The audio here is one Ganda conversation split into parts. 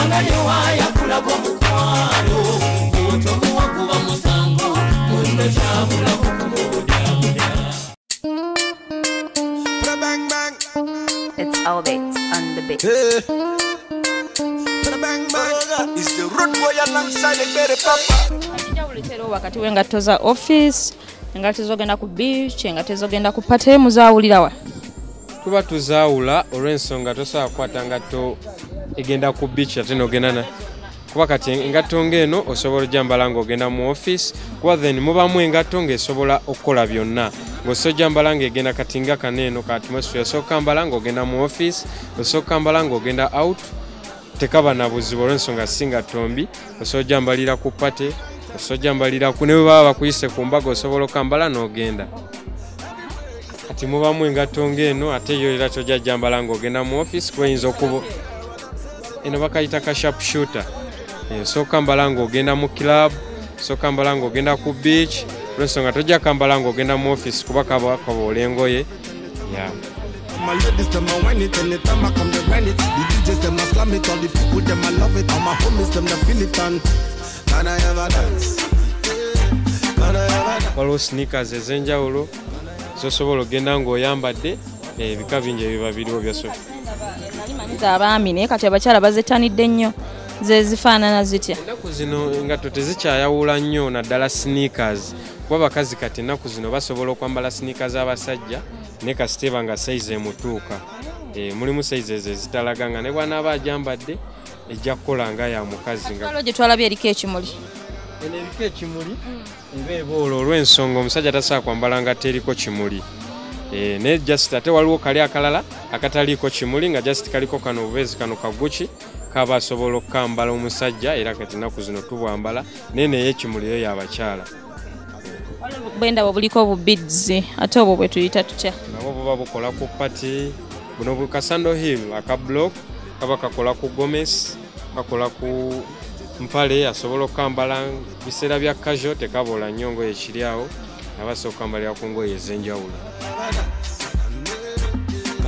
Mangani mukwano musango wakati w'engatto za office engatto ezogenda ku beach engatto ezogenda ku patemu muzaawulira wa? Tuba tuzawula olw'ensonga tosobola kukwata ngatto egenda ku beach ate nogenda na kuba kati engatto ng'eno osobola ojambala ng'ogenda mu office kuba then mubamu engatto ng'esobola okukola byonna. Ng'osobola ojambala ng'egenda kati nga kaneeno ka atmosphere osobola okambala ng'ogenda mu office osobola okambala ng'ogenda out tekaba na buzibu olw'ensonga si ngatto mbi osobola ojambalira ku pate osobola ojambalira ku ne bwe baba bakuyise ku mbaga osobola okambala n'ogenda. Kati mubamu engatto ng'eno ate yo era tojja jambala ng'ogenda mu office kuba eyinza okuba eno bakayita ka sharp shooter osooka mbala ng'ogenda mu club osooka mbala ng'ogenda ku beach olwensonga tojja kambala ng'ogenda mu office kuba kaba kaboola engoye yeah. My ladies, them a whine it anytime I come to grind it. The DJs, them a slam it. All the people, them a love it. All my homies, them a feel it. And can I ever dance? Can I ever dance? waliwo sneakers ez'enjawulo zosobola ogenda ng'oyambadde ebika bingi ebiba biriwo byaso manyiza abaami naye kati abakyala bazettanidde nnyo ze zifaanana zitya? Ennaku zino engatto tezikyayawula nnyo naddala sneakers. Kuba bakazi kati ennaku zino basobola okwambala sneakers abasajja naye kasiteba nga sayizi emutuuka. Eh, mulimu sayizi ezo ezitalaga nga ne bwanaaba ajambadde ejja kukola nga ya mukazi nga waliwo gye twalabye eriko ekimuli. Eno eriko ekimuli eba eboola olw'ensonga omusajja tasobola kwambala nga teriko kimuli. Eh, naye just ate waliwo kali akalala akataliiko kimuli nga just kaliko kano obubeezi kano kaguki kaba asobola okukambala omusajja era kati ennaku zino tubwambala naye naye ekimuli yo yabakyala bwendaba obuliko obubids ate obwo bwe tuyita tutya? Nabo buba bukola ku pati buno bu kasando hill aka block kaba kakola ku gomes kakola ku mpale asobola okukambala biseera bya casual tekaboola nnyo ngoye kiri awo aba asobola okukambalira ku ngoye ez'enjawulo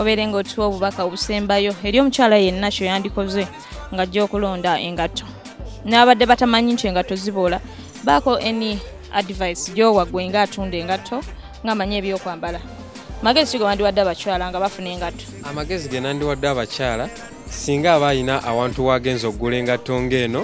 obeere ng'otuwa obubaka obusembayo eri omukyala yenna kyo yandikoze nga ajja okulonda engatto. N'abadde batamanyi nti engatto ziboola baako any advice gyowa gwe nga atunda engatto ng'amanyi ebyokwambala. Magezi kigo wandiwadde abakyala nga bafuna engatto? Amagezi ge nandiwadde abakyala singa aba ayina awantu waagenza okugula engatto ng'eno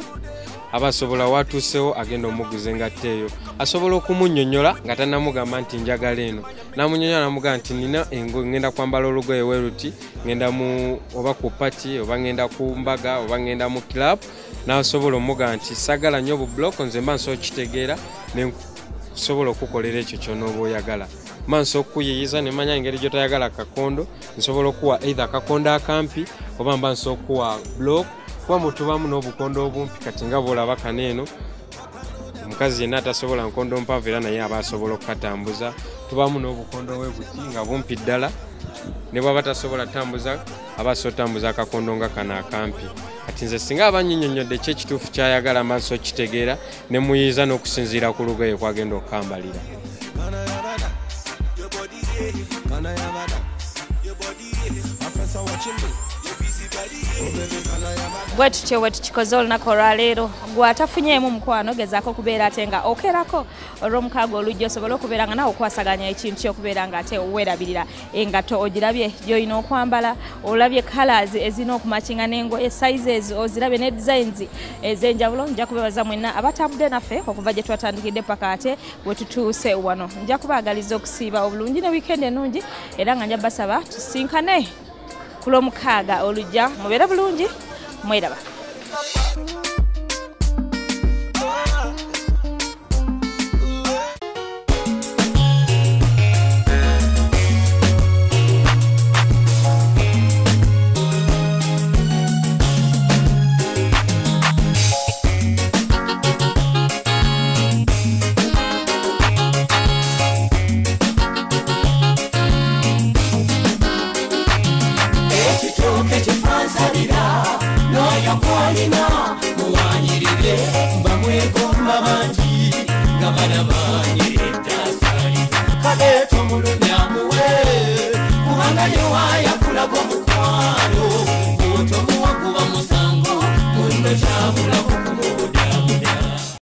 aba asobola watuusewo agenda omuguza engatto eyo. Asobola okumunnyonnyola nga tannamugamba nti njagala eno namunyonnyola namugamba nti nina ngenda kwambala olugoye weruti ngenda mu oba ku pati oba ngenda ku mbaga oba ngenda mu club. Nasobola omugamba nti sagala nnyo obubuloko nze mba nsobola okitegeera nsobola okukolera ekyo kyonooba oyagala mba nsobola okukuyiyiza nemanya engeri gyotayagala kakondo nsobola okuwa either akakondo akampi oba mba nsobola okuwa block. Kuba mutubamu n'obukondo obumpi kati nga bwolaba kaneeno omukazi yenna atasobola nkondo mpanvu era naye aba asobola okukatambuza. Tubamu n'obukondo webuti nga bumpi ddala. Ne bwaba tasobola tambuza aba asobola otambuza akakondo nga kano akampi. Kati nze singa aba nyinyonnyodde ki ekituufu kyayagala maaso okitegeera ne muyiiza n'okusinziira ku lugoye kwagenda okukambalira bwe tutyo bwe tukikoze olunaku olwaleero gwe atafunyeemu mukwano gezaako okubeera ate nga okerako. Olw'omukaaga olujja osobole okubeera nga nawe okwasaganya ekintu kyokubeera nga ate weerabirira. Engato ogirabye gyolina okwambala olabye colors ezirina okumakinga n'engoye sizes ozirabye ne designs ez'enjawulo. Nja kubebaza mwenna abatambudde naffe okuva gye twatandikidde paka ate bwe tutuuse wano. Nja kubaagaliza okusiiba obulungi ne weekend ennungi era nga nja basaba tusinkane ku lw'omukaaga olujja mubeere bulungi muy grabado. ethu mulunyamu we kuhanganyi wayakulaga omutwalo otomuwakuba musango mulino kyabulaku kumubula